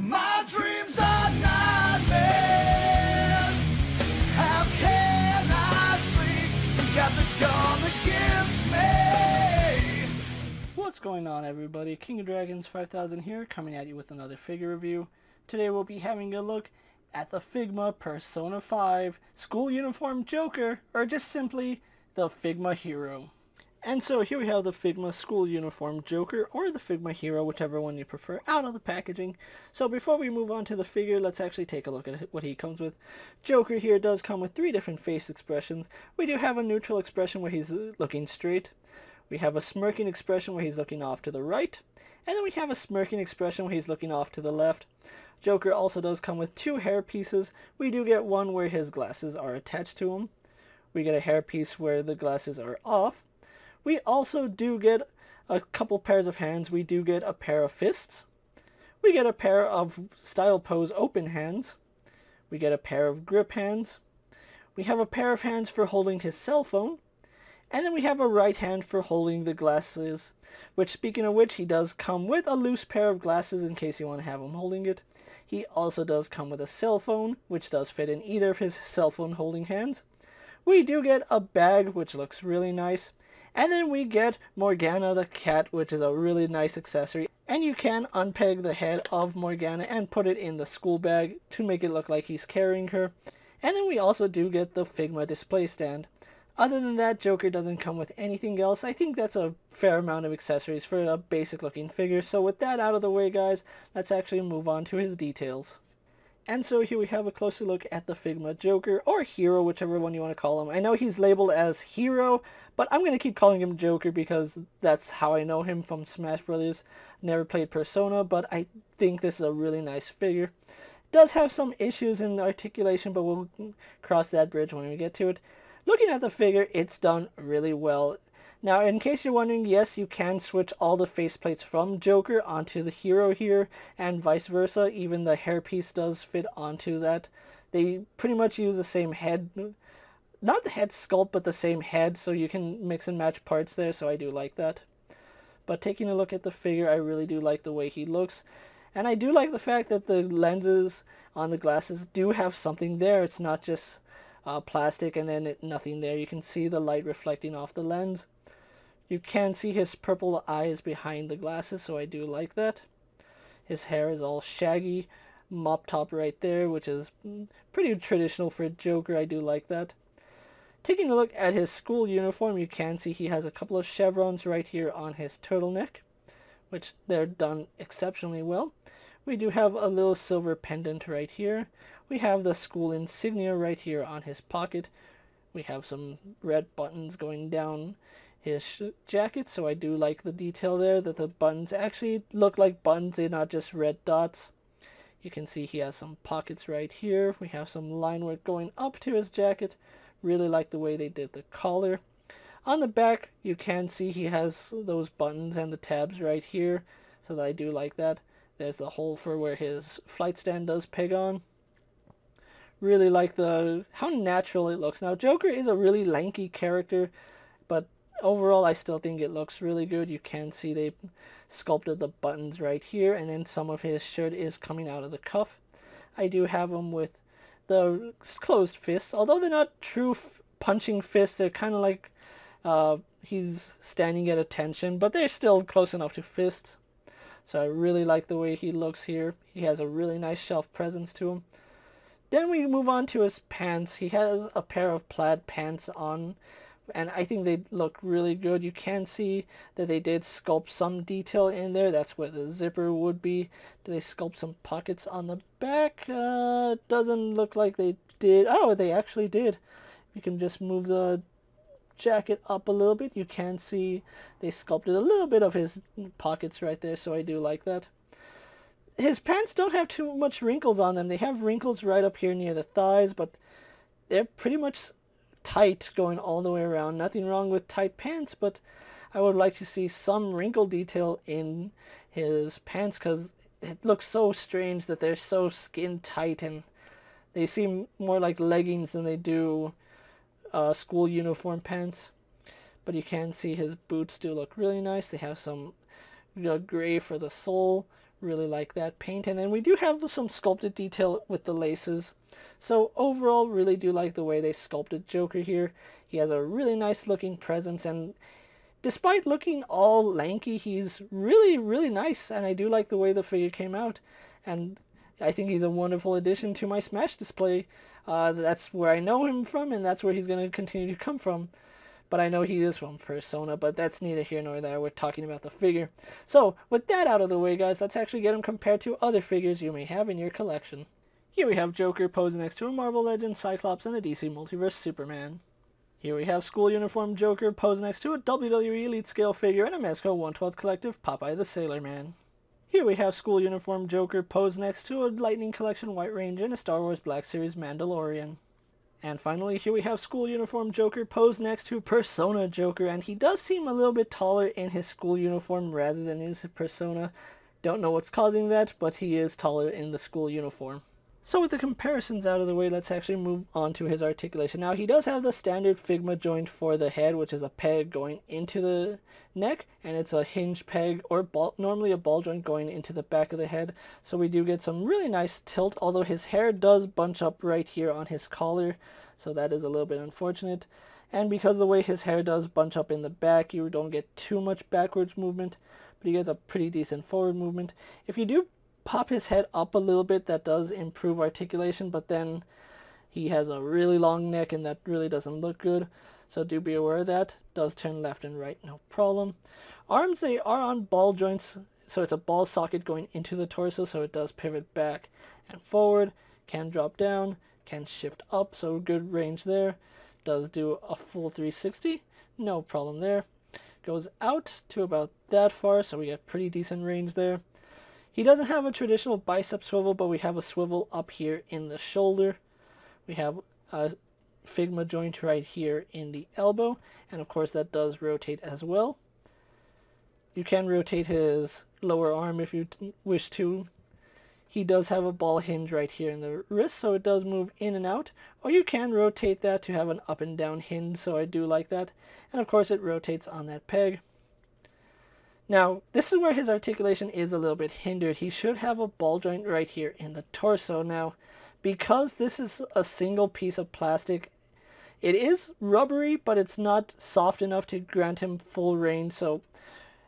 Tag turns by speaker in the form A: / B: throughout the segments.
A: My dreams are.
B: What's going on everybody? King of Dragons 5000 here, coming at you with another figure review. Today we'll be having a look at the Figma Persona 5 School Uniform Joker, or just simply the Figma Hero. And so here we have the Figma School Uniform Joker, or the Figma Hero, whichever one you prefer, out of the packaging. So before we move on to the figure, let's actually take a look at what he comes with. Joker here does come with three different face expressions. We do have a neutral expression where he's looking straight. We have a smirking expression where he's looking off to the right. And then we have a smirking expression where he's looking off to the left. Joker also does come with two hair pieces. We do get one where his glasses are attached to him. We get a hair piece where the glasses are off. We also do get a couple pairs of hands. We do get a pair of fists. We get a pair of style pose open hands. We get a pair of grip hands. We have a pair of hands for holding his cell phone. And then we have a right hand for holding the glasses, which speaking of which, he does come with a loose pair of glasses in case you want to have him holding it. He also does come with a cell phone, which does fit in either of his cell phone holding hands. We do get a bag, which looks really nice. And then we get Morgana the cat, which is a really nice accessory. And you can unpeg the head of Morgana and put it in the school bag to make it look like he's carrying her. And then we also do get the Figma display stand. Other than that, Joker doesn't come with anything else. I think that's a fair amount of accessories for a basic looking figure. So with that out of the way, guys, let's actually move on to his details. And so here we have a closer look at the Figma Joker, or Hero, whichever one you want to call him. I know he's labeled as Hero, but I'm going to keep calling him Joker because that's how I know him from Smash Brothers. Never played Persona, but I think this is a really nice figure. Does have some issues in the articulation, but we'll cross that bridge when we get to it. Looking at the figure, it's done really well. Now, in case you're wondering, yes, you can switch all the faceplates from Joker onto the hero here, and vice versa. Even the hairpiece does fit onto that. They pretty much use the same head, not the head sculpt, but the same head, so you can mix and match parts there, so I do like that. But taking a look at the figure, I really do like the way he looks. And I do like the fact that the lenses on the glasses do have something there. It's not just uh, plastic and then it, nothing there. You can see the light reflecting off the lens. You can see his purple eyes behind the glasses, so I do like that. His hair is all shaggy, mop top right there, which is pretty traditional for a Joker. I do like that. Taking a look at his school uniform, you can see he has a couple of chevrons right here on his turtleneck, which they're done exceptionally well. We do have a little silver pendant right here. We have the school insignia right here on his pocket. We have some red buttons going down his jacket, so I do like the detail there, that the buttons actually look like buttons, they're not just red dots. You can see he has some pockets right here. We have some line work going up to his jacket. Really like the way they did the collar. On the back, you can see he has those buttons and the tabs right here, so I do like that. There's the hole for where his flight stand does peg on. Really like the how natural it looks. Now, Joker is a really lanky character, but overall I still think it looks really good. You can see they sculpted the buttons right here and then some of his shirt is coming out of the cuff. I do have him with the closed fists, although they're not true punching fists. They're kind of like uh, he's standing at attention, but they're still close enough to fists. So I really like the way he looks here. He has a really nice shelf presence to him. Then we move on to his pants. He has a pair of plaid pants on and I think they look really good. You can see that they did sculpt some detail in there. That's where the zipper would be. Do they sculpt some pockets on the back? Uh, doesn't look like they did. Oh, they actually did. You can just move the jacket up a little bit. You can see they sculpted a little bit of his pockets right there, so I do like that. His pants don't have too much wrinkles on them. They have wrinkles right up here near the thighs, but they're pretty much tight going all the way around. Nothing wrong with tight pants, but I would like to see some wrinkle detail in his pants because it looks so strange that they're so skin tight and they seem more like leggings than they do uh, school uniform pants. But you can see his boots do look really nice. They have some you know, gray for the sole. Really like that paint. And then we do have some sculpted detail with the laces. So overall, really do like the way they sculpted Joker here. He has a really nice looking presence and despite looking all lanky, he's really, really nice. And I do like the way the figure came out. And I think he's a wonderful addition to my Smash display. Uh, that's where I know him from and that's where he's going to continue to come from but I know he is from Persona, but that's neither here nor there. We're talking about the figure. So, with that out of the way, guys, let's actually get him compared to other figures you may have in your collection. Here we have Joker posing next to a Marvel Legends Cyclops and a DC Multiverse Superman. Here we have school uniform Joker posed next to a WWE Elite Scale figure and a Mezco 112th Collective Popeye the Sailor Man. Here we have school uniform Joker posed next to a Lightning Collection White Ranger and a Star Wars Black Series Mandalorian. And finally, here we have school uniform Joker posed next to Persona Joker, and he does seem a little bit taller in his school uniform rather than in his Persona. Don't know what's causing that, but he is taller in the school uniform. So with the comparisons out of the way, let's actually move on to his articulation. Now, he does have the standard Figma joint for the head, which is a peg going into the neck, and it's a hinge peg, or ball, normally a ball joint going into the back of the head. So we do get some really nice tilt, although his hair does bunch up right here on his collar, so that is a little bit unfortunate. And because the way his hair does bunch up in the back, you don't get too much backwards movement, but you get a pretty decent forward movement. If you do pop his head up a little bit, that does improve articulation, but then he has a really long neck and that really doesn't look good. So do be aware of that. Does turn left and right, no problem. Arms, they are on ball joints, so it's a ball socket going into the torso, so it does pivot back and forward, can drop down, can shift up, so good range there. Does do a full 360, no problem there. Goes out to about that far, so we get pretty decent range there. He doesn't have a traditional bicep swivel, but we have a swivel up here in the shoulder. We have a Figma joint right here in the elbow, and of course that does rotate as well. You can rotate his lower arm if you wish to. He does have a ball hinge right here in the wrist, so it does move in and out. Or you can rotate that to have an up and down hinge, so I do like that. And of course it rotates on that peg. Now, this is where his articulation is a little bit hindered. He should have a ball joint right here in the torso. Now, because this is a single piece of plastic, it is rubbery, but it's not soft enough to grant him full range. So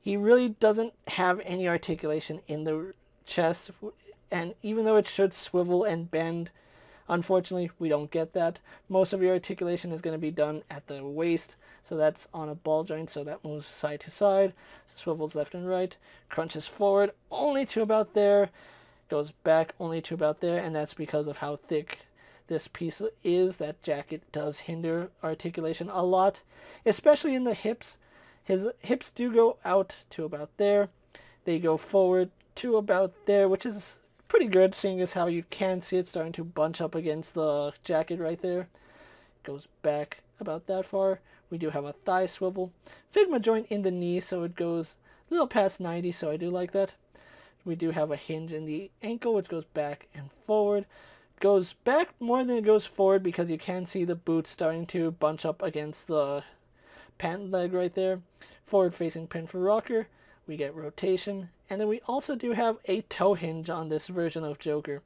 B: he really doesn't have any articulation in the chest. And even though it should swivel and bend, unfortunately, we don't get that. Most of your articulation is going to be done at the waist. So that's on a ball joint, so that moves side to side, swivels left and right, crunches forward only to about there, goes back only to about there, and that's because of how thick this piece is. That jacket does hinder articulation a lot, especially in the hips. His hips do go out to about there. They go forward to about there, which is pretty good, seeing as how you can see it starting to bunch up against the jacket right there. Goes back about that far. We do have a thigh swivel. Figma joint in the knee, so it goes a little past 90, so I do like that. We do have a hinge in the ankle, which goes back and forward. Goes back more than it goes forward because you can see the boot starting to bunch up against the pant leg right there. Forward facing pin for rocker. We get rotation. And then we also do have a toe hinge on this version of Joker.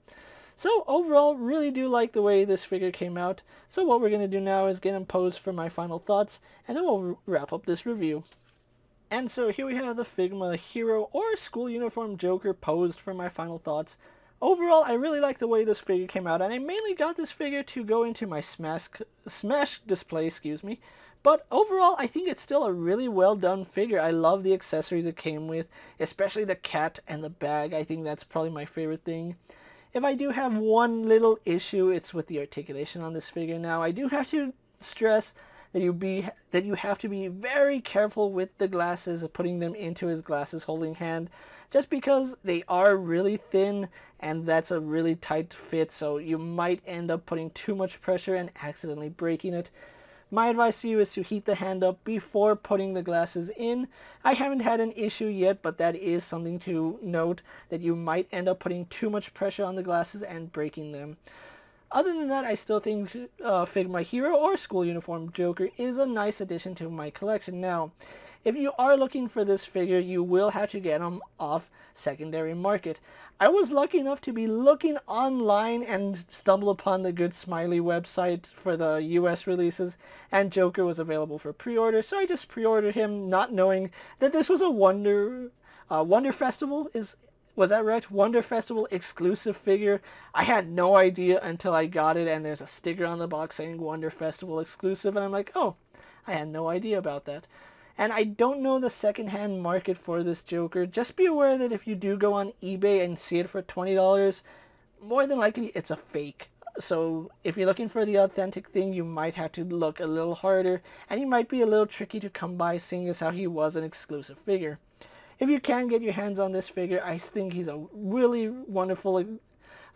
B: So overall, really do like the way this figure came out. So what we're going to do now is get him posed for my final thoughts, and then we'll wrap up this review. And so here we have the Figma Hero or School Uniform Joker posed for my final thoughts. Overall, I really like the way this figure came out, and I mainly got this figure to go into my Smash, Smash display, excuse me. But overall, I think it's still a really well done figure. I love the accessories it came with, especially the cat and the bag. I think that's probably my favorite thing. If I do have one little issue, it's with the articulation on this figure. Now, I do have to stress that you be that you have to be very careful with the glasses, putting them into his glasses holding hand, just because they are really thin and that's a really tight fit, so you might end up putting too much pressure and accidentally breaking it. My advice to you is to heat the hand up before putting the glasses in. I haven't had an issue yet, but that is something to note that you might end up putting too much pressure on the glasses and breaking them. Other than that, I still think uh, Figma Hero or School Uniform Joker is a nice addition to my collection. Now, if you are looking for this figure, you will have to get them off secondary market. I was lucky enough to be looking online and stumble upon the Good Smiley website for the US releases, and Joker was available for pre-order, so I just pre-ordered him not knowing that this was a Wonder uh, Wonder Festival is was that right? Wonder Festival exclusive figure. I had no idea until I got it and there's a sticker on the box saying Wonder Festival exclusive and I'm like, oh, I had no idea about that. And I don't know the secondhand market for this Joker. Just be aware that if you do go on eBay and see it for $20, more than likely it's a fake. So if you're looking for the authentic thing, you might have to look a little harder. And he might be a little tricky to come by seeing as how he was an exclusive figure if you can get your hands on this figure, I think he's a really wonderful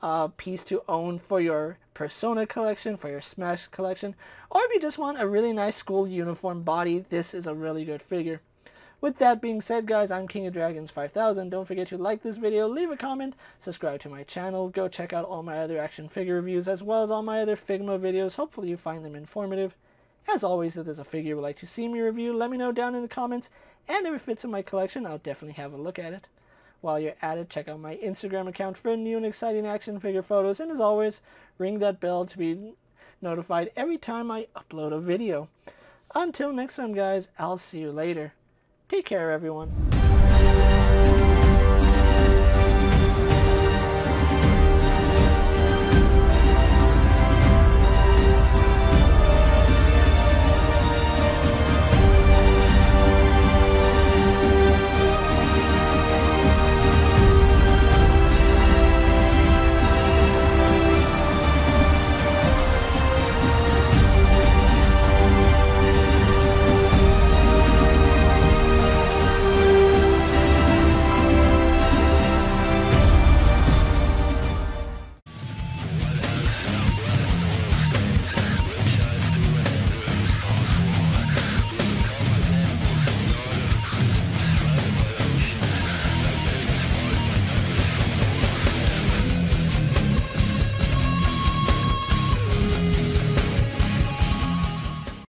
B: uh, piece to own for your Persona collection, for your Smash collection, or if you just want a really nice school uniform body, this is a really good figure. With that being said, guys, I'm King of Dragons 5000. Don't forget to like this video, leave a comment, subscribe to my channel, go check out all my other action figure reviews, as well as all my other Figma videos. Hopefully you find them informative. As always, if there's a figure you would like to see me review, let me know down in the comments, and if it fits in my collection, I'll definitely have a look at it. While you're at it, check out my Instagram account for new and exciting action figure photos, and as always, ring that bell to be notified every time I upload a video. Until next time, guys, I'll see you later. Take care, everyone.